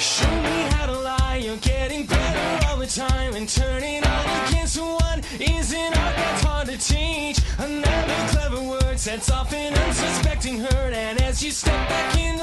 Show me how to lie, you're getting better all the time. And turning all against one isn't art that's hard to teach. Another clever word sets off an unsuspecting hurt And as you step back in